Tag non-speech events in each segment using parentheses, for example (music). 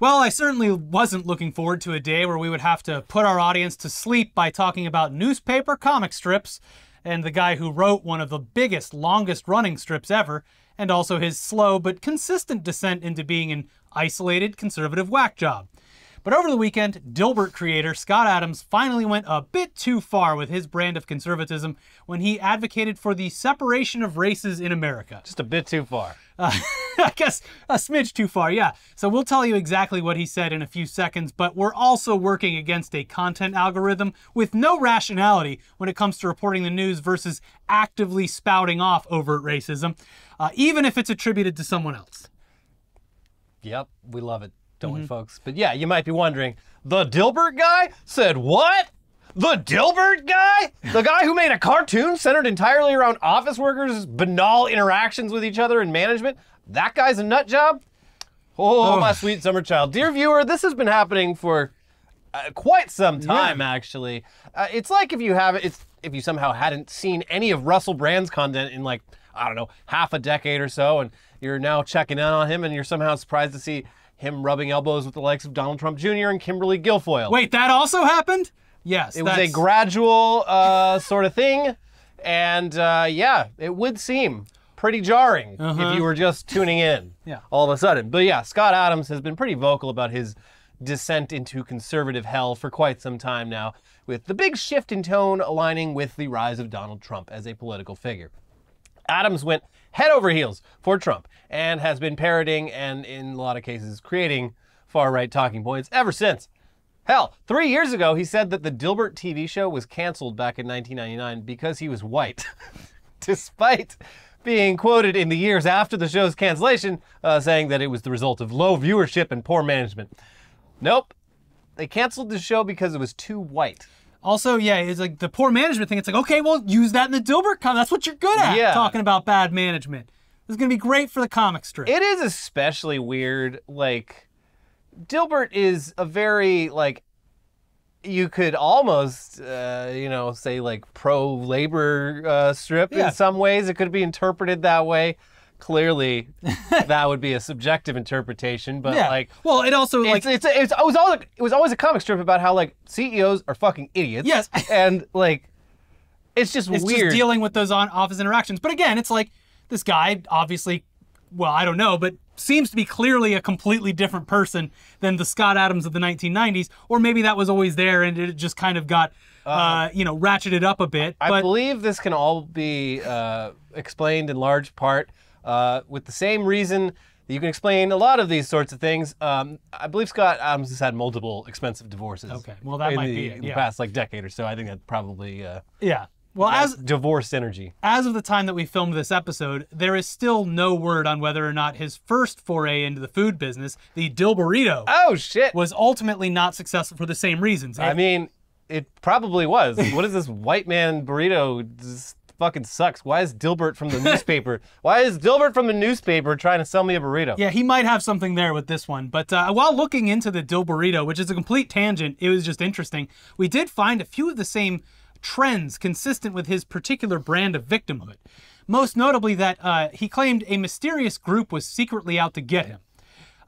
Well, I certainly wasn't looking forward to a day where we would have to put our audience to sleep by talking about newspaper comic strips and the guy who wrote one of the biggest, longest running strips ever, and also his slow but consistent descent into being an isolated conservative whack job. But over the weekend, Dilbert creator Scott Adams finally went a bit too far with his brand of conservatism when he advocated for the separation of races in America. Just a bit too far. Uh, (laughs) I guess a smidge too far, yeah. So we'll tell you exactly what he said in a few seconds, but we're also working against a content algorithm with no rationality when it comes to reporting the news versus actively spouting off overt racism, uh, even if it's attributed to someone else. Yep, we love it, don't we, folks? But yeah, you might be wondering the Dilbert guy said what? The Dilbert guy? The guy who made a cartoon centered entirely around office workers' banal interactions with each other and management? That guy's a nut job? Oh, my sweet summer child. Dear viewer, this has been happening for uh, quite some time, actually. Uh, it's like if you have it's if you somehow hadn't seen any of Russell Brand's content in like I don't know half a decade or so, and you're now checking in on him, and you're somehow surprised to see him rubbing elbows with the likes of Donald Trump Jr. and Kimberly Guilfoyle. Wait, that also happened? Yes. it was a gradual uh, sort of thing, and uh, yeah, it would seem pretty jarring if you were just tuning in. (laughs) Yeah. all of a sudden. But yeah, Scott Adams has been pretty vocal about his descent into conservative hell for quite some time now, with the big shift in tone aligning with the rise of Donald Trump as a political figure. Adams went head over heels for Trump and has been parroting and, in a lot of cases, creating far right talking points ever since. Hell, three years ago, he said that the Dilbert TV show was canceled back in 1999 because he was white. (laughs) Despite being quoted in the years after the show's cancellation, uh, saying that it was the result of low viewership and poor management. Nope. They canceled the show because it was too white. Also, yeah, it's like the poor management thing. It's like, okay, well, use that in the Dilbert comic. That's what you're good at, Yeah. talking about bad management. It's going to be great for the comic strip. It is especially weird. Like, Dilbert is a very like. You could almost, uh, you know, say like pro-labor uh, strip Yeah. in some ways. It could be interpreted that way. Clearly, (laughs) that would be a subjective interpretation. But yeah. like, well, it also like it's, it's, it's, it was always it was always a comic strip about how like CEOs are fucking idiots. Yes. (laughs) and like, it's just it's weird. just dealing with those on office interactions. But again, it's like this guy obviously, well, I don't know, but seems to be clearly a completely different person than the Scott Adams of the 1990s, or maybe that was always there and it just kind of got, uh, you know, ratcheted up a bit. I but believe this can all be uh, explained in large part uh, with the same reason that you can explain a lot of these sorts of things. Um, I believe Scott Adams has had multiple expensive divorces. Okay, well, that in might the, be it, in the past like decade or so. I think that probably uh, yeah. Well, as divorce energy. as of the time that we filmed this episode, there is still no word on whether or not his first foray into the food business, the Dilberito, Oh shit! was ultimately not successful for the same reasons. I mean, it probably was. what is this white man burrito? This fucking sucks. Why is Dilbert from the (laughs) newspaper? Why is Dilbert from the newspaper trying to sell me a burrito? Yeah, he might have something there with this one. But uh, while looking into the Dilberito, which is a complete tangent, it was just interesting. We did find a few of the same trends consistent with his particular brand of victimhood. Most notably, that uh, he claimed a mysterious group was secretly out to get him.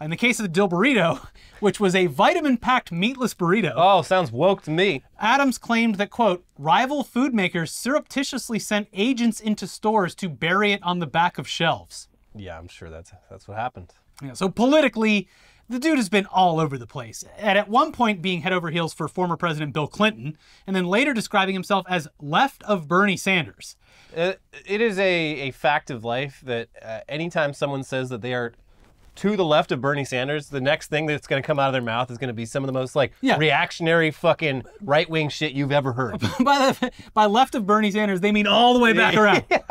In the case of the Dilberito, (laughs) which was a vitamin-packed meatless burrito, Oh, sounds woke to me. Adams claimed that, quote, rival food makers surreptitiously sent agents into stores to bury it on the back of shelves. Yeah, I'm sure that's that's what happened. Yeah, so politically, the dude has been all over the place. And at one point being head over heels for former President Bill Clinton, and then later describing himself as left of Bernie Sanders. It, it is a, a fact of life that uh, anytime someone says that they are to the left of Bernie Sanders, the next thing that's going to come out of their mouth is going to be some of the most like Yeah. reactionary fucking right wing shit you've ever heard. (laughs) by the by left of Bernie Sanders, they mean all the way back around. (laughs)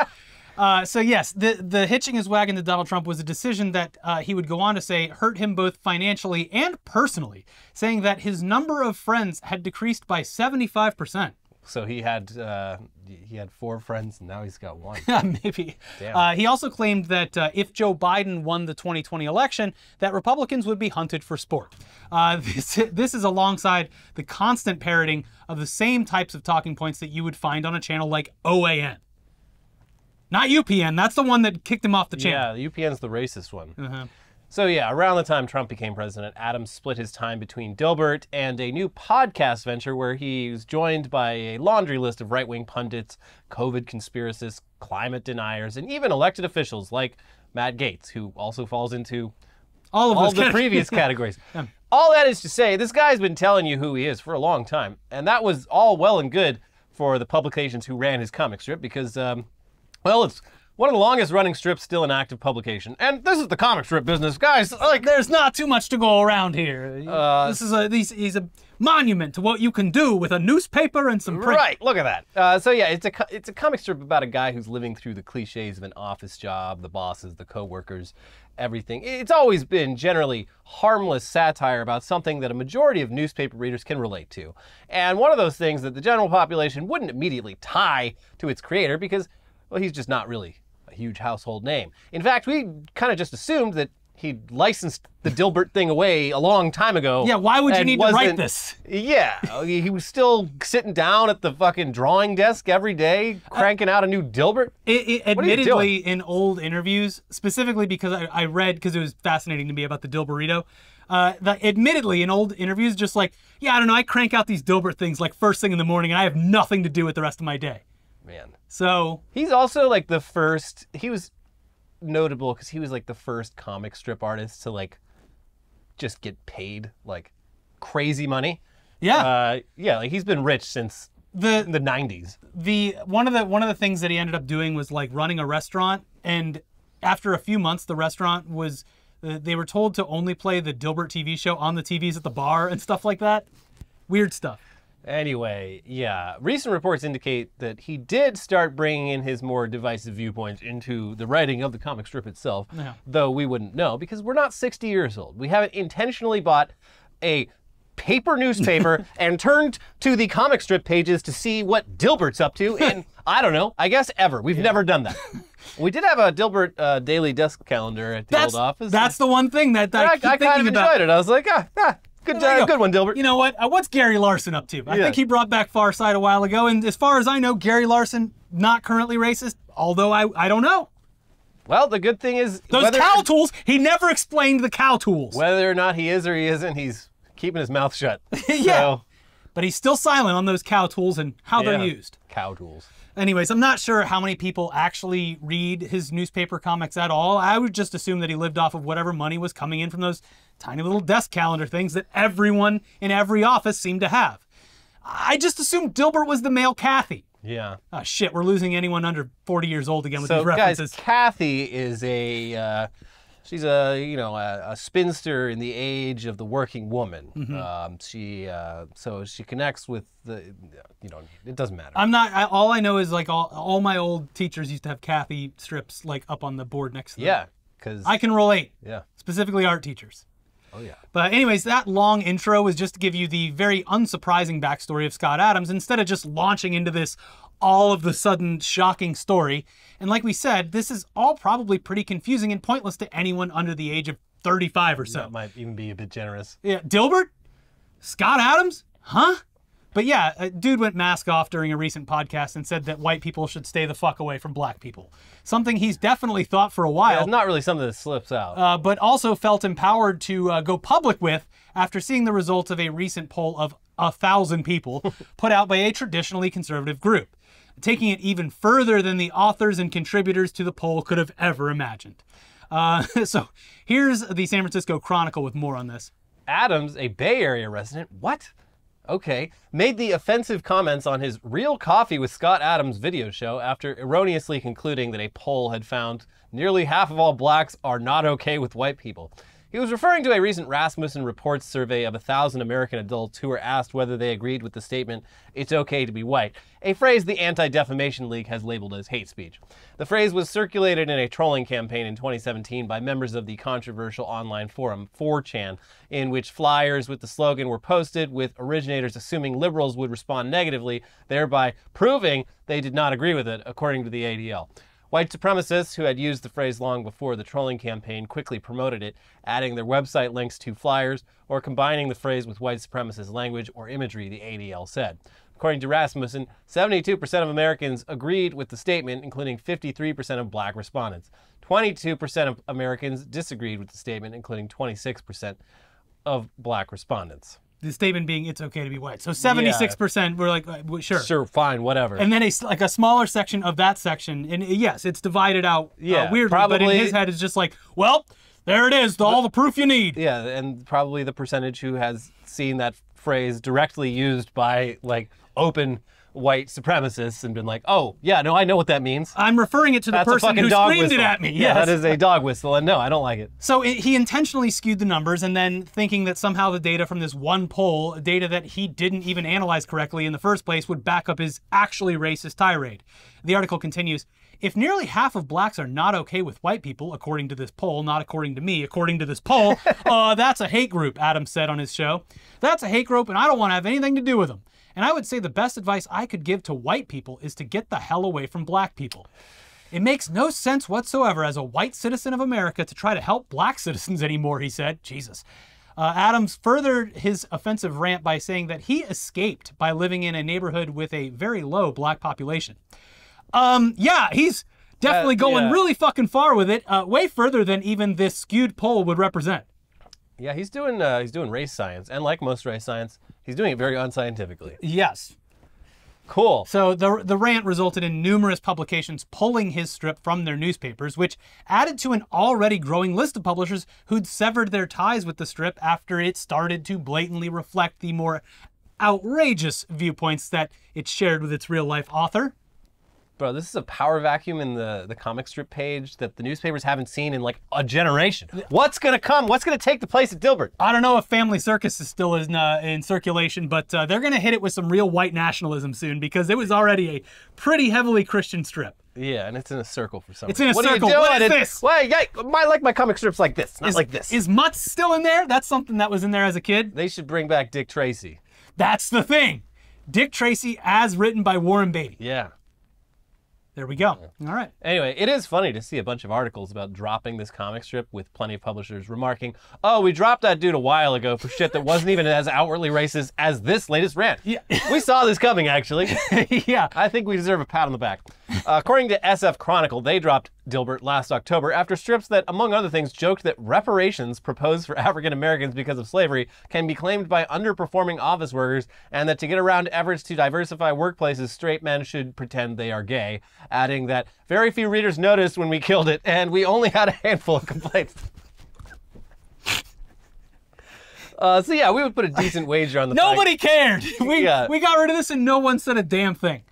Uh, so yes, the the hitching his wagon to Donald Trump was a decision that uh, he would go on to say hurt him both financially and personally, saying that his number of friends had decreased by seventy five percent. so he had uh, he had four friends and now he's got one. (laughs) Maybe. Uh, he also claimed that uh, if Joe Biden won the 2020 election, that Republicans would be hunted for sport. Uh, (laughs) this, this is alongside the constant parroting of the same types of talking points that you would find on a channel like OAN. Not UPN. That's the one that kicked him off the channel. yeah, UPN's the racist one. Uh-huh. So yeah, around the time Trump became president, Adams split his time between Dilbert and a new podcast venture where he was joined by a laundry list of right-wing pundits, COVID conspiracists, climate deniers, and even elected officials like Matt Gaetz, who also falls into All of all the categories. previous (laughs) categories. All that is to say, this guy's been telling you who he is for a long time, and that was all well and good for the publications who ran his comic strip because, um, well, it's one of the longest running strips still in active publication, and this is the comic strip business, guys. Like, There's not too much to go around here. Uh, this is a these, a monument to what you can do with a newspaper and some print. Right, look at that. Uh, so yeah, it's a it's a comic strip about a guy who's living through the cliches of an office job, the bosses, the coworkers, everything. It's always been generally harmless satire about something that a majority of newspaper readers can relate to, and one of those things that the general population wouldn't immediately tie to its creator because, well, he's just not really a huge household name. In fact, we kind of just assumed that. He licensed the Dilbert thing away a long time ago. Yeah, why would you need to write this? yeah, he was still sitting down at the fucking drawing desk every day, cranking out a new Dilbert. It, it, admittedly, in old interviews, specifically because I, I read because it was fascinating to me about the Dilberito. Uh, the, admittedly, in old interviews, just like, yeah, I don't know, I crank out these Dilbert things like first thing in the morning, and I have nothing to do with the rest of my day. Man, So he's also like the first. He was notable because he was like the first comic strip artist to like just get paid like crazy money. yeah, Uh, yeah, like he's been rich since the the '90s. the one of the one of the things that he ended up doing was like running a restaurant, and after a few months, the restaurant was uh, they were told to only play the Dilbert TV show on the TVs at the bar and stuff like that. Weird stuff. Anyway, yeah, recent reports indicate that he did start bringing in his more divisive viewpoints into the writing of the comic strip itself, Yeah. though we wouldn't know because we're not 60 years old. We haven't intentionally bought a paper newspaper (laughs) and turned to the comic strip pages to see what Dilbert's up to in, (laughs) I don't know, I guess ever. We've never done that. (laughs) we did have a Dilbert uh, daily desk calendar at the That's old office. that's the one thing that, that I, I, I kind of about. enjoyed it. I was like, ah, ah good, uh, go. good one, Dilbert. You know what? Uh, what's Gary Larson up to? I Yeah. think he brought back Far Side a while ago, and as far as I know, Gary Larson not currently racist. Although I I don't know well, the good thing is those whether- cow tools. He never explained the cow tools, Whether or not he is or he isn't, he's keeping his mouth shut. (laughs) Yeah. So, but he's still silent on those cow tools and how they're used. Cow tools. Anyways, I'm not sure how many people actually read his newspaper comics at all. I would just assume that he lived off of whatever money was coming in from those tiny little desk calendar things that everyone in every office seemed to have. I just assumed Dilbert was the male Cathy. Yeah. Oh shit, we're losing anyone under 40 years old again with So, these guys, references. Cathy is a. Uh, she's a you know a, a spinster in the age of the working woman. Mm-hmm. Um, she uh, so she connects with the you know it doesn't matter. I'm not. I, all I know is like all, all my old teachers used to have Cathy strips like up on the board next to them. yeah, because I can relate, yeah. specifically art teachers. Oh yeah. But anyways, that long intro was just to give you the very unsurprising backstory of Scott Adams instead of just launching into this all of the sudden shocking story. And like we said, this is all probably pretty confusing and pointless to anyone under the age of 35 or so. That might even be a bit generous. Yeah, Dilbert? Scott Adams? Huh? But yeah, a dude went mask off during a recent podcast and said that white people should stay the fuck away from black people. Something he's definitely thought for a while It's not really something that slips out. uh, but also felt empowered to uh, go public with after seeing the results of a recent poll of a thousand people (laughs) put out by a traditionally conservative group, taking it even further than the authors and contributors to the poll could have ever imagined. Uh, (laughs) so here's the San Francisco Chronicle with more on this. Adams, a Bay Area resident, what? Okay, made the offensive comments on his Real Coffee with Scott Adams video show after erroneously concluding that a poll had found nearly half of all blacks are not okay with white people. He was referring to a recent Rasmussen Reports survey of a thousand American adults who were asked whether they agreed with the statement, it's okay to be white, a phrase the Anti Defamation League has labeled as hate speech. The phrase was circulated in a trolling campaign in 2017 by members of the controversial online forum 4chan, in which flyers with the slogan were posted, with originators assuming liberals would respond negatively, thereby proving they did not agree with it, according to the ADL. White supremacists who had used the phrase long before the trolling campaign quickly promoted it, adding their website links to flyers or combining the phrase with white supremacist language or imagery, the ADL said. According to Rasmussen, 72% of Americans agreed with the statement, including 53% of black respondents. 22% of Americans disagreed with the statement, including 26% of black respondents. The statement being it's okay to be white. So 76% were like, uh, sure. Sure, fine, whatever. And then a like a smaller section of that section, and uh, yes, it's divided out uh, Yeah, weirdly, but in his head, it's just like, well, there it is, all the proof you need. yeah, and probably the percentage who has seen that phrase directly used by like open white supremacists and been like, "Oh, yeah, no, I know what that means." I'm referring it to the That's person who screamed whistle. it at me. Yeah, that is a dog whistle, and no, I don't like it. So it, he intentionally skewed the numbers and then thinking that somehow the data from this one poll, data that he didn't even analyze correctly in the first place, would back up his actually racist tirade. The article continues If nearly half of blacks are not okay with white people, according to this poll, not according to me, according to this poll, (laughs) uh, that's a hate group, Adam said on his show. That's a hate group, and I don't want to have anything to do with them. And I would say the best advice I could give to white people is to get the hell away from black people. It makes no sense whatsoever as a white citizen of America to try to help black (laughs) citizens anymore, he said. Jesus. Uh, Adams furthered his offensive rant by saying that he escaped by living in a neighborhood with a very low black population. Um, yeah, he's definitely going yeah. really fucking far with it, uh, way further than even this skewed poll would represent. Yeah, he's doing uh, he's doing race science, and like most race science, he's doing it very unscientifically. Yes. Cool. So the the rant resulted in numerous publications pulling his strip from their newspapers, which added to an already growing list of publishers who'd severed their ties with the strip after it started to blatantly reflect the more outrageous viewpoints that it shared with its real life author. Bro, this is a power vacuum in the, the comic strip page that the newspapers haven't seen in like a generation. What's gonna come? What's gonna take the place of Dilbert? I don't know if Family Circus is still in, uh, in circulation, but uh, they're going to hit it with some real white nationalism soon because it was already a pretty heavily Christian strip. Yeah, and it's in a circle for some It's in a reason. circle. What, are you doing? is It's- this? Well, yeah, I like my comic strips like this, not Is, like this. Is Mutts still in there? That's something that was in there as a kid. they should bring back Dick Tracy. That's the thing. Dick Tracy, as written by Warren Beatty. Yeah. There we go. All right. Anyway, it is funny to see a bunch of articles about dropping this comic strip with plenty of publishers remarking, "Oh, we dropped that dude a while ago for shit that wasn't even as outwardly racist as this latest rant." Yeah. we saw this coming actually. (laughs) yeah. I think we deserve a pat on the back. Uh, according to SF Chronicle, they dropped Dilbert last October after strips that, among other things, joked that reparations proposed for (laughs) African Americans because of slavery can be claimed by underperforming office workers, and that to get around efforts to diversify workplaces, straight men should pretend they are gay, adding that very few readers noticed when we killed it, and we only had a handful of complaints. (laughs) Uh, so yeah, we would put a decent wager on the fact- Nobody cared. (laughs) We, Yeah. we got rid of this and no one said a damn thing.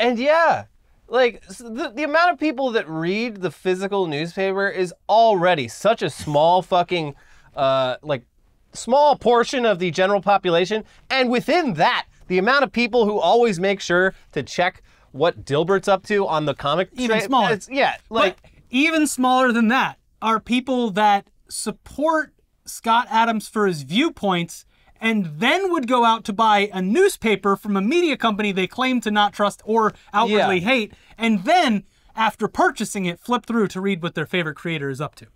And yeah, like the, the amount of people that read the physical newspaper is already such a small fucking, uh, like, small portion of the general population. And within that, the amount of people who always make sure to check what Dilbert's up to on the comic Even tra- smaller. it's- yeah, like but even smaller than that are people that support Scott Adams for his viewpoints and then would go out to buy a newspaper from a media company they claim to not trust or outwardly Yeah. hate, and then after purchasing it, flip through to read what their favorite creator is up to.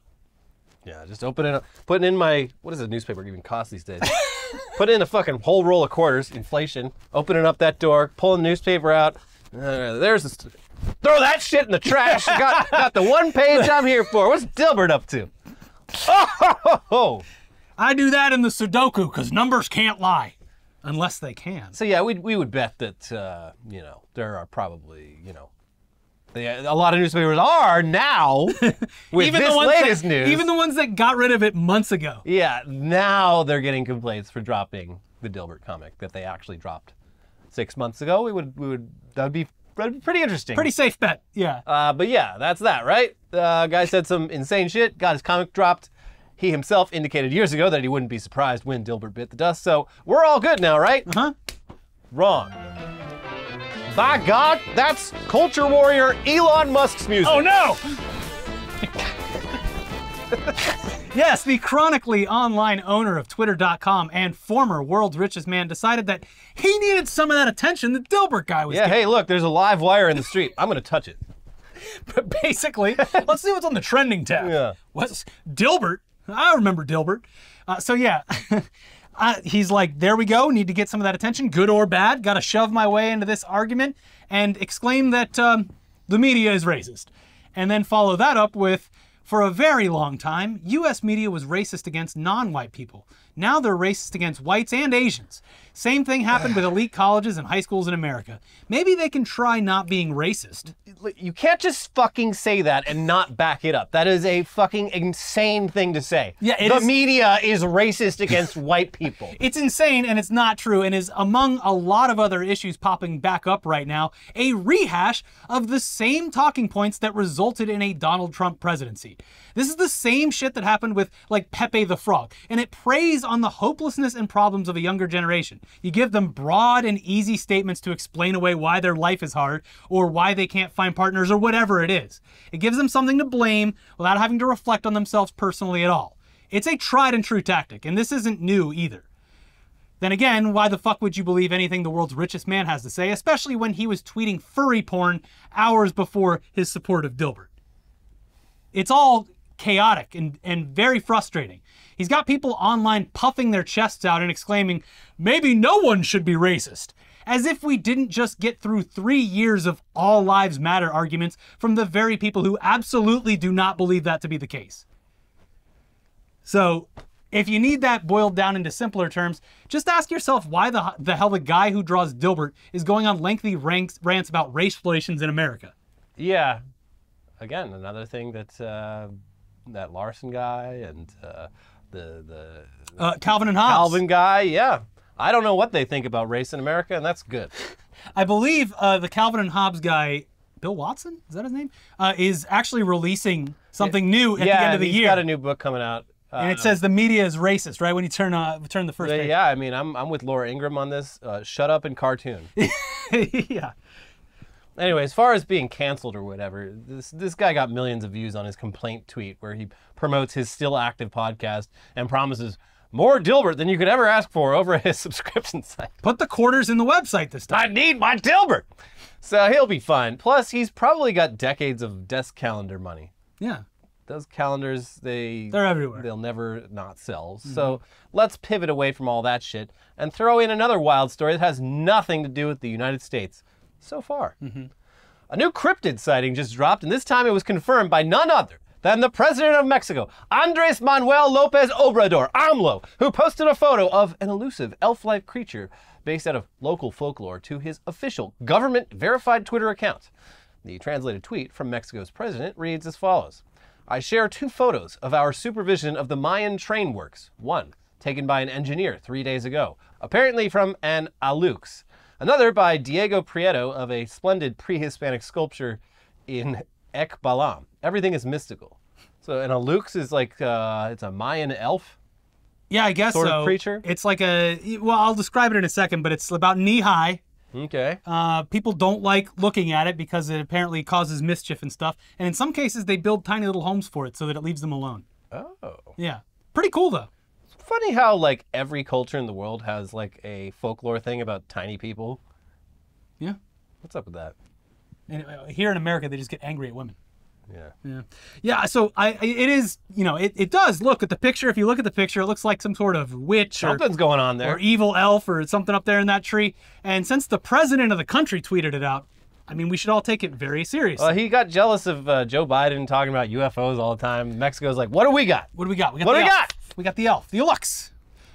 Yeah, just open it up. Putting in my what does a newspaper even cost these days? (laughs) Put in a fucking whole roll of quarters, inflation. Opening up that door, pulling the newspaper out. Uh, there's throw that shit in the trash. got got the one page I'm here for. What's Dilbert up to? (laughs) Oh, ho, ho, ho. I do that in the Sudoku because numbers can't lie. Unless they can. So yeah, we we would bet that uh, you know there are probably you know. They, a lot of newspapers are now (laughs) with this ones latest that, news. Even the ones that got rid of it months ago. Yeah, now they're getting complaints for dropping the Dilbert comic that they actually dropped six months ago. We would, we would, that would be, that'd be pretty interesting. Pretty safe bet. Yeah. Uh, but yeah, that's that, right? The uh, guy said some insane shit, got his comic dropped. He himself indicated years ago that he wouldn't be surprised when Dilbert bit the dust. So we're all good now, right? Uh huh? Wrong. By God, that's culture warrior Elon Musk's music. Oh no! (laughs) yes, the chronically online owner of Twitter.com and former world's richest man decided that he needed some of that attention the Dilbert guy was Yeah, hey, look, there's a live wire in the street. I'm gonna touch it. (laughs) But Basically, (laughs) let's see what's on the trending tab. Yeah. What's Dilbert? (laughs) I remember Dilbert. Uh, so yeah. (laughs) Uh, he's like, there we go. Need to get some of that attention, good or bad. Got to shove my way into this argument and exclaim that um, the media is racist. And then follow that up with for a very long time, US media was racist against non white people. Now they're racist against whites and Asians. Same thing happened with elite colleges and high schools in America. Maybe they can try not being racist. You can't just fucking say that and not back it up. That is a fucking insane thing to say. Yeah, the is- media is racist against (laughs) white people. It's insane and it's not true and is among a lot of other issues popping back up right now, a rehash of the same talking points that resulted in a Donald Trump presidency. This is the same shit that happened with like Pepe the Frog, and it preys on the hopelessness and problems of a younger generation. You give them broad and easy statements to explain away why their life is hard or why they can't find partners or whatever it is. It gives them something to blame without having to reflect on themselves personally at all. It's a tried and true tactic, and this isn't new either. Then again, why the fuck would you believe anything the world's richest man has to say, especially when he was tweeting furry porn hours before his support of Dilbert? It's all chaotic and, and very frustrating. He's got people online puffing their chests out and exclaiming, maybe no one should be racist. As if we didn't just get through three years of all lives matter arguments from the very people who absolutely do not believe that to be the case. So, if you need that boiled down into simpler terms, just ask yourself why the, the hell the guy who draws Dilbert is going on lengthy ranks, rants about race relations in America. Yeah. Again, another thing that uh, that Larson guy and uh, the the Uh, Calvin and Hobbes. Calvin guy, yeah. I don't know what they think about race in America, and that's good. (laughs) I believe uh, the Calvin and Hobbes guy, Bill Watson, is that his name? Uh, is actually releasing something new at yeah, the end of the he's year. got a new book coming out. And it says the media is racist, right? When you turn uh, turn the first yeah, page. yeah, I mean, I'm I'm with Laura Ingraham on this. Uh, shut up and cartoon. (laughs) yeah. Anyway, as far as being canceled or whatever, this this guy got millions of views on his complaint tweet where he promotes his still active podcast and promises more Dilbert than you could ever ask for over at (laughs) his subscription site. Put the quarters in the website this time. I need my Dilbert. So he'll be fine. Plus, he's probably got decades of desk calendar money. Yeah. Those calendars, they They're everywhere. they'll never not sell. Mm-hmm. So let's pivot away from all that shit and throw in another wild story that has nothing to do with the United States so far. Mm-hmm. A new cryptid sighting just dropped, and this time it was confirmed by none other than the president of Mexico, Andres Manuel Lopez Obrador, AMLO, who posted a photo of an elusive elf-like creature based out of local folklore to his official government-verified Twitter account. The translated tweet from Mexico's president reads as follows. I share two photos of our supervision of the Mayan train works. One, taken by an engineer three days ago, apparently from an alux. Another by Diego Prieto of a splendid pre-Hispanic sculpture in Ekbalam. Everything is mystical. So an Alux is like, uh, it's a Mayan elf. Yeah, I guess Sort of creature? It's like a well, I'll describe it in a second, but it's about knee high. Okay. Uh, people don't like looking at it because it apparently causes mischief and stuff. And in some cases, they build tiny little homes for it so that it leaves them alone. Oh. Yeah, pretty cool though. Funny how like every culture in the world has like a folklore thing about tiny people. Yeah. What's up with that? And uh, here in America, they just get angry at women. Yeah. Yeah. Yeah. So I, I- it is, you know, it, it does look at the picture. If you look at the picture, it looks like some sort of witch or, Something's going on there. or evil elf or something up there in that tree. And since the president of the country tweeted it out, I mean, we should all take it very seriously. Well, he got jealous of uh, Joe Biden talking about UFOs all the time. Mexico's like, what do we got? What do we got? We got What do we elf. got? We got the elf, the Alux.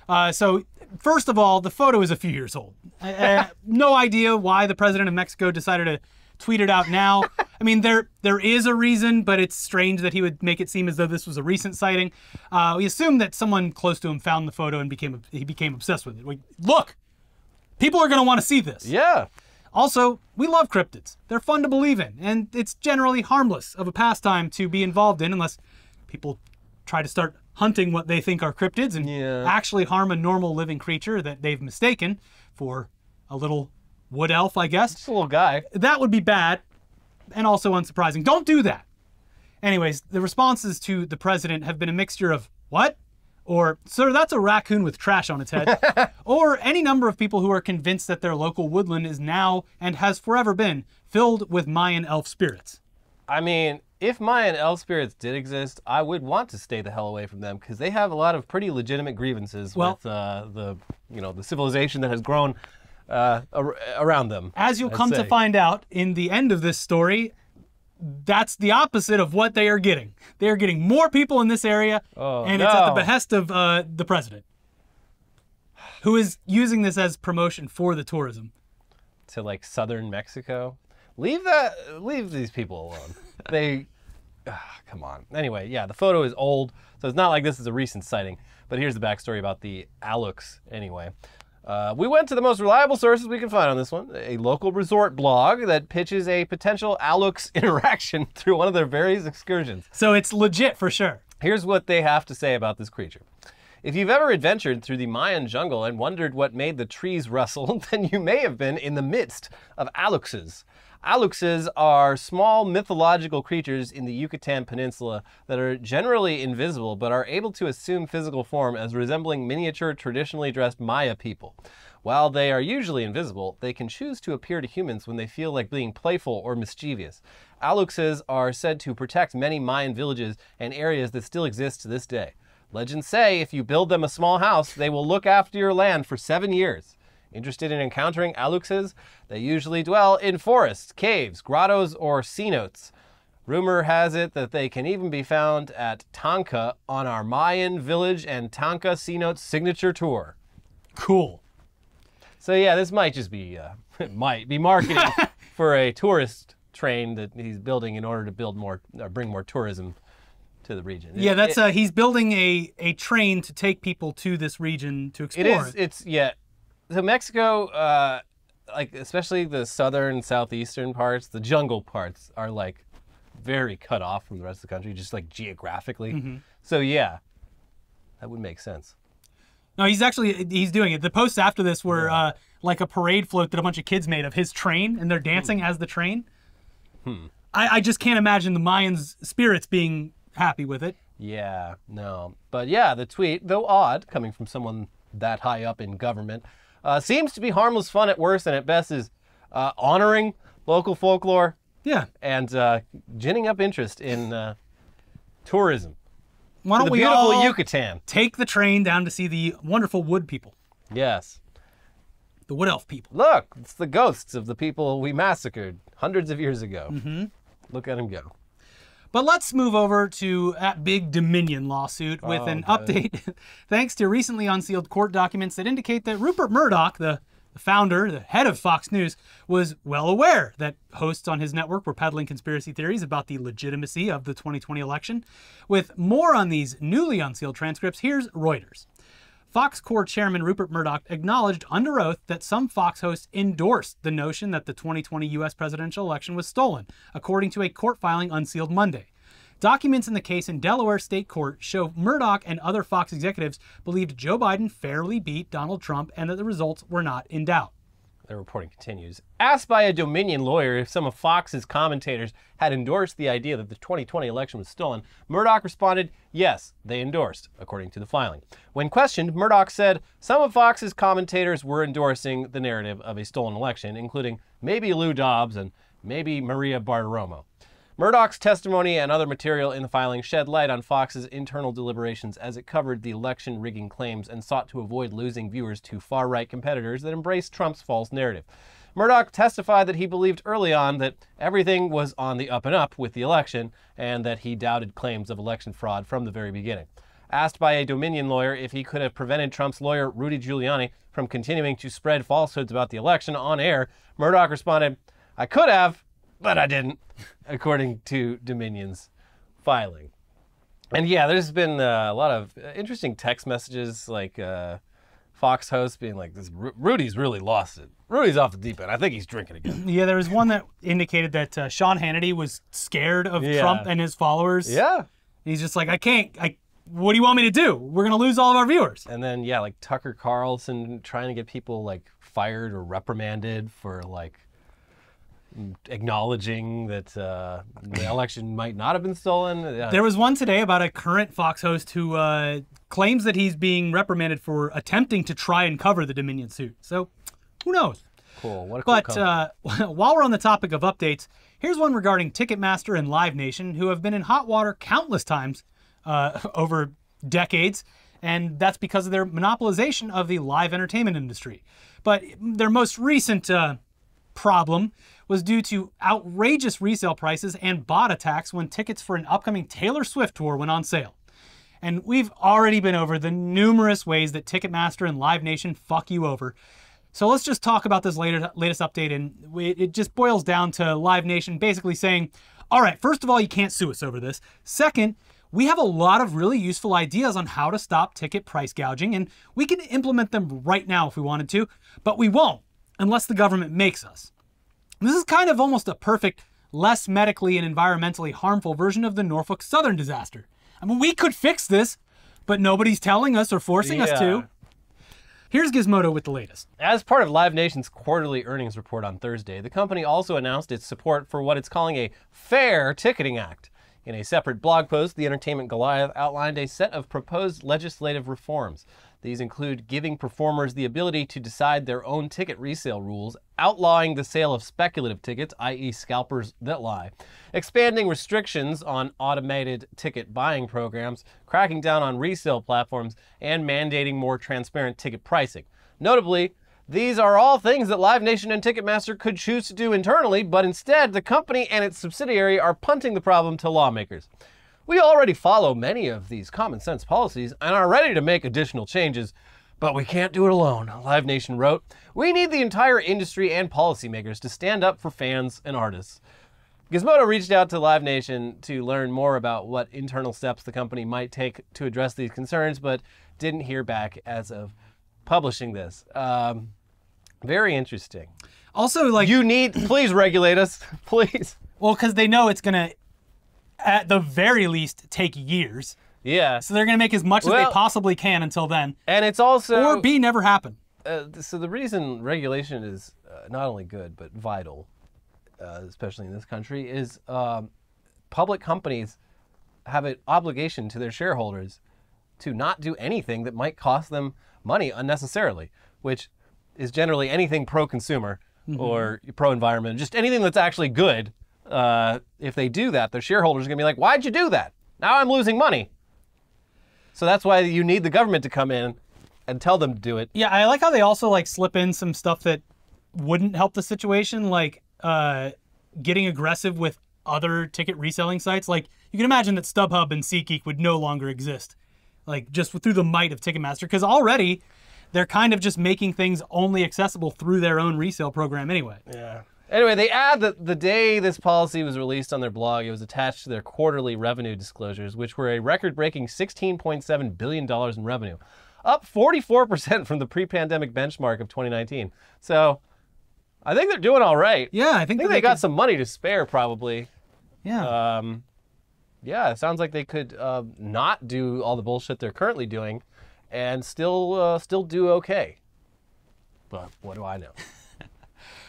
Uh, so, first of all, the photo is a few years old. Uh, uh, (laughs) no idea why the president of Mexico decided to tweet it out now. (laughs) I mean, there there is a reason, but it's strange that he would make it seem as though this was a recent sighting. Uh, we assume that someone close to him found the photo and became he became obsessed with it. Like, look, people are going to want to see this. Yeah. Also, we love cryptids. They're fun to believe in, and it's generally harmless of a pastime to be involved in unless people try to start hunting what they think are cryptids and Yeah. actually harm a normal living creature that they've mistaken for a little wood elf, I guess. Just a little guy. That would be bad and also unsurprising. Don't do that. Anyways, the responses to the president have been a mixture of what? Or, sir, that's a raccoon with trash on its head. (laughs) or any number of people who are convinced that their local woodland is now and has forever been filled with Mayan elf spirits. I mean, if Mayan elf spirits did exist, I would want to stay the hell away from them because they have a lot of pretty legitimate grievances Well- with uh, the, you know, the civilization that has grown uh, ar- around them. As you'll I'd come to find out in the end of this story, that's the opposite of what they are getting. They are getting more people in this area, Oh, and it's at the behest of uh, the president, who is using this as promotion for the tourism. to like southern Mexico. Leave that. Leave these people alone. (laughs) they. ah, come on. Anyway, yeah, the photo is old, so it's not like this is a recent sighting. But here's the backstory about the Alux. Anyway, uh, we went to the most reliable sources we can find on this one: a local resort blog that pitches a potential Alux (laughs) interaction through one of their various excursions. So it's legit for sure. Here's what they have to say about this creature. If you've ever adventured through the Mayan jungle and wondered what made the trees rustle, (laughs) then you may have been in the midst of aluxes. Aluxes are small mythological creatures in the Yucatan Peninsula that are generally invisible but are able to assume physical form as resembling miniature, traditionally dressed Maya people. While they are usually invisible, they can choose to appear to humans when they feel like being playful or mischievous. Aluxes are said to protect many Mayan villages and areas that still exist to this day. Legends say if you build them a small house, they will look after your land for seven years. Interested in encountering aluxes? They usually dwell in forests, caves, grottos, or cenotes. Rumor has it that they can even be found at Tankah on our Mayan village and Tankah cenote signature tour. Cool. So yeah, this might just be uh, it (laughs) might be marketing (laughs) for a tourist train that he's building in order to build more or bring more tourism to the region. Yeah, It- that's it- uh, he's building a a train to take people to this region to explore. It is. It's yeah. So Mexico, uh, like especially the southern, southeastern parts, the jungle parts are like very cut off from the rest of the country, just like geographically. Mm-hmm. So yeah, that would make sense. No, he's actually he's doing it. The posts after this were uh, like a parade float that a bunch of kids made of his train, and they're dancing as the train. Hmm. I, I just can't imagine the Mayans' spirits being happy with it. Yeah, no, but yeah, the tweet, though odd, coming from someone that high up in government, uh, seems to be harmless fun at worst, and at best is uh, honoring local folklore Yeah. and uh, ginning up interest in uh, tourism. Why don't the we beautiful all Yucatan. take the train down to see the wonderful wood people, Yes. the wood elf people? Look, it's the ghosts of the people we massacred hundreds of years ago. Mm-hmm. Look at them go. But let's move over to that big Dominion lawsuit with Oh, an update (laughs) thanks to recently unsealed court documents that indicate that Rupert Murdoch, the the founder, the head of Fox News, was well aware that hosts on his network were peddling conspiracy theories about the legitimacy of the 2020 election. With more on these newly unsealed transcripts, here's Reuters. Fox Corp chairman Rupert Murdoch acknowledged under oath that some Fox hosts endorsed the notion that the 2020 U.S. presidential election was stolen, according to a court filing unsealed Monday. Documents in the case in Delaware State Court show Murdoch and other Fox executives believed Joe Biden fairly beat Donald Trump and that the results were not in doubt. The reporting continues. Asked by a Dominion lawyer if some of Fox's commentators had endorsed the idea that the 2020 election was stolen, Murdoch responded, yes, they endorsed, according to the filing. When questioned, Murdoch said some of Fox's commentators were endorsing the narrative of a stolen election, including maybe Lou Dobbs and maybe Maria Bartiromo. Murdoch's testimony and other material in the filing shed light on Fox's internal deliberations as it covered the election rigging claims and sought to avoid losing viewers to far right competitors that embraced Trump's false narrative. Murdoch testified that he believed early on that everything was on the up and up with the election and that he doubted claims of election fraud from the very beginning. Asked by a Dominion lawyer if he could have prevented Trump's lawyer, Rudy Giuliani, from continuing to spread falsehoods about the election on air, Murdoch responded, I could have, but I didn't, according to Dominion's filing. And yeah, there's been uh, a lot of interesting text messages, like uh, Fox hosts being like, "This Ru- Rudy's really lost it. Rudy's off the deep end. I think he's drinking again." (clears throat) Yeah, there was one that indicated that uh, Sean Hannity was scared of Yeah. Trump and his followers. yeah. He's just like, I can't. I. What do you want me to do? We're gonna lose all of our viewers. And then yeah, like Tucker Carlson trying to get people like fired or reprimanded for like acknowledging that uh, the election might not have been stolen. Yeah. There was one today about a current Fox host who uh, claims that he's being reprimanded for attempting to try and cover the Dominion suit. So, who knows? cool. What a cool But uh, (laughs) while we're on the topic of updates, here's one regarding Ticketmaster and Live Nation, who have been in hot water countless times uh, (laughs) over decades, and that's because of their monopolization of the live entertainment industry. But their most recent uh, problem was due to outrageous resale prices and bot attacks when tickets for an upcoming Taylor Swift tour went on sale. And we've already been over the numerous ways that Ticketmaster and Live Nation fuck you over. So let's just talk about this later, latest update. And it, it just boils down to Live Nation basically saying, all right, first of all, you can't sue us over this. Second, we have a lot of really useful ideas on how to stop ticket price gouging, and we can implement them right now if we wanted to, but we won't unless the government makes us. This is kind of almost a perfect, less medically and environmentally harmful version of the Norfolk Southern disaster. I mean, we could fix this, but nobody's telling us or forcing us to. Here's Gizmodo with the latest. As part of Live Nation's quarterly earnings report on Thursday, the company also announced its support for what it's calling a Fair Ticketing Act. In a separate blog post, the Entertainment Goliath outlined a set of proposed legislative reforms. These include giving performers the ability to decide their own ticket resale rules, outlawing the sale of speculative tickets, i.e., scalpers that lie, expanding restrictions on automated ticket buying programs, cracking down on resale platforms, and mandating more transparent ticket pricing. Notably, these are all things that Live Nation and Ticketmaster could choose to do internally, but instead, the company and its subsidiary are punting the problem to lawmakers. We already follow many of these common sense policies and are ready to make additional changes, but we can't do it alone, Live Nation wrote. We need the entire industry and policymakers to stand up for fans and artists. Gizmodo reached out to Live Nation to learn more about what internal steps the company might take to address these concerns, but didn't hear back as of publishing this. Um, very interesting. Also, like, You need, please regulate us, (laughs) please. well, because they know it's going to, at the very least, take years. Yeah, So they're going to make as much as they possibly can until then, and it's also or B, never happen. uh, so the reason regulation is uh, not only good but vital, uh, especially in this country, is um, public companies have an obligation to their shareholders to not do anything that might cost them money unnecessarily, which is generally anything pro-consumer or pro-environment, just anything that's actually good. Uh, if they do that, their shareholders are going to be like, "Why'd you do that? Now I'm losing money." So that's why you need the government to come in and tell them to do it. Yeah, I like how they also like slip in some stuff that wouldn't help the situation, like uh, getting aggressive with other ticket reselling sites. Like you can imagine that StubHub and SeatGeek would no longer exist, like just through the might of Ticketmaster, because already they're kind of just making things only accessible through their own resale program anyway. Yeah. Anyway, they add that the day this policy was released on their blog, it was attached to their quarterly revenue disclosures, which were a record breaking $16.7 billion in revenue, up 44% (laughs) from the pre pandemic benchmark of 2019. So I think they're doing all right. Yeah, I think, I think that they got could- some money to spare, probably. Yeah, Um, yeah, it sounds like they could uh, not do all the bullshit they're currently doing and still, uh, still do okay. But what do I know?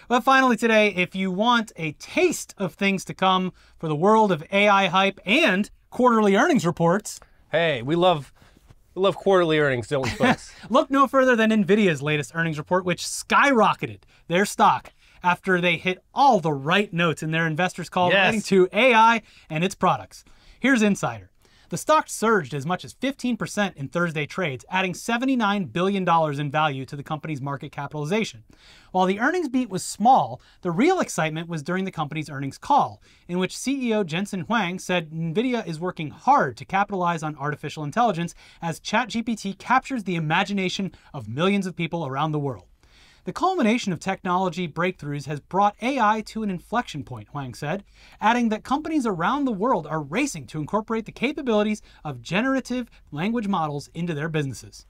But finally, today, if you want a taste of things to come for the world of AI hype and quarterly earnings reports, Hey, we love we love quarterly earnings, don't we, (laughs) folks? look no further than Nvidia's latest earnings report, which skyrocketed their stock after they hit all the right notes in their investors' call Yes. relating to AI and its products. Here's Insider. The stock surged as much as 15% in Thursday trades, adding $79 billion in value to the company's market capitalization. While the earnings beat was small, the real excitement was during the company's earnings call, in which CEO Jensen Huang said Nvidia is working hard to capitalize on artificial intelligence as ChatGPT captures the imagination of millions of people around the world. The culmination of technology breakthroughs has brought AI to an inflection point, Huang said, adding that companies around the world are racing to incorporate the capabilities of generative language models into their businesses.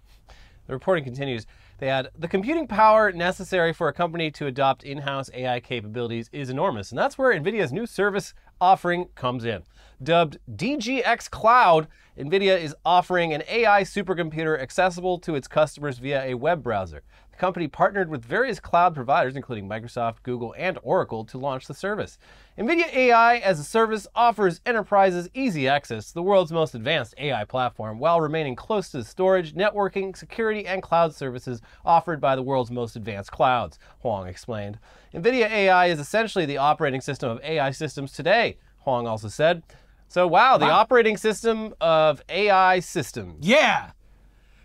The reporting continues. They add the computing power necessary for a company to adopt in house AI capabilities is enormous, and that's where NVIDIA's new service offering comes in. Dubbed DGX Cloud, NVIDIA is offering an AI supercomputer accessible to its customers via a web browser. The company partnered with various cloud providers, including Microsoft, Google, and Oracle, to launch the service. NVIDIA AI as a service offers enterprises easy access to the world's most advanced AI platform while remaining close to the storage, networking, security, and cloud services offered by the world's most advanced clouds, Huang explained. NVIDIA AI is essentially the operating system of AI systems today, Huang also said. So, wow, the operating system of AI systems. Yeah!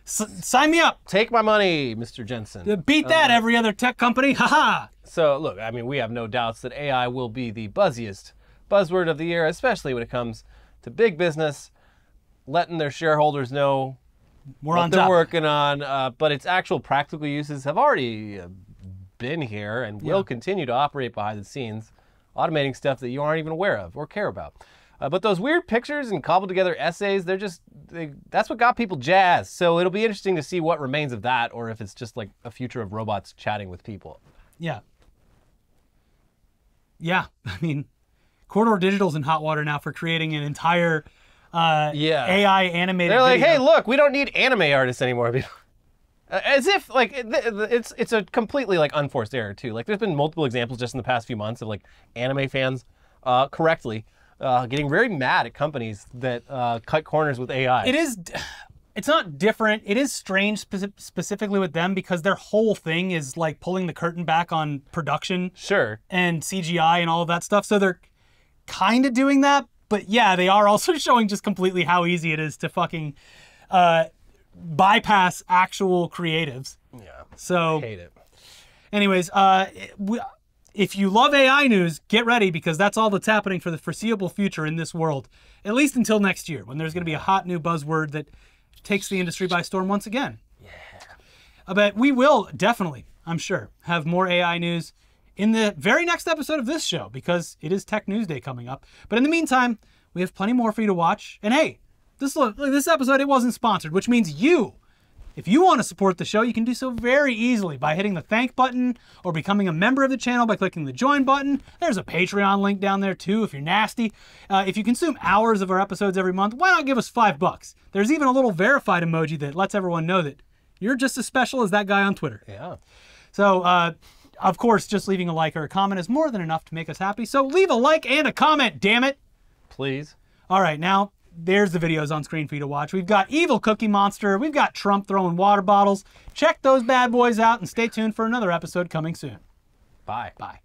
S- sign me up. Take my money, Mr. Jensen. Beat that, every other tech company. Haha. So, look, I mean, we have no doubts that AI will be the buzziest buzzword of the year, especially when it comes to big business letting their shareholders know We're what on they're top. working on. Uh, but its actual practical uses have already uh, been here and will Yeah. continue to operate behind the scenes, automating stuff that you aren't even aware of or care about. Uh, but those weird pictures and cobbled together essays, they're just, they, that's what got people jazzed. So it'll be interesting to see what remains of that or if it's just like a future of robots chatting with people. Yeah. Yeah. (laughs) I mean, Corridor Digital's in hot water now for creating an entire uh, Yeah. AI animated. They're like, video. hey, look, we don't need anime artists anymore. (laughs) Uh, As if like it- th- th- it's it's a completely like unforced error too. Like there's been multiple examples just in the past few months of like anime fans uh, correctly uh, getting very mad at companies that uh, cut corners with AI. It is. It's not different. It is strange speci- specifically with them because their whole thing is like pulling the curtain back on production sure. and CGI and all of that stuff. So they're kind of doing that, but yeah, they are also (laughs) showing just completely how easy it is to fucking uh, bypass actual creatives. Yeah. So, Hate it. anyways, uh, we, if you love AI news, get ready because that's all that's happening for the foreseeable future in this world, at least until next year when there's going to be a hot new buzzword that takes the industry by storm once again. Yeah. But we will definitely, I'm sure, have more AI news in the very next episode of this show because it is Tech News Day coming up. But in the meantime, we have plenty more for you to watch. And hey, this look, this episode it wasn't sponsored, which means you if you want to support the show, you can do so very easily by hitting the thank button or becoming a member of the channel by clicking the join button. There's a Patreon link down there too if you're nasty. Uh, if you consume hours of our episodes every month, why not give us five bucks? There's even a little verified emoji that lets everyone know that you're just as special as that guy on Twitter. Yeah. So, uh, of course, just leaving a like or a comment is more than enough to make us happy. So leave a like and a comment, damn it. Please. All right, now there's the videos on screen for you to watch. We've got Evil Cookie Monster. We've got Trump throwing water bottles. Check those bad boys out and stay tuned for another episode coming soon. Bye. Bye.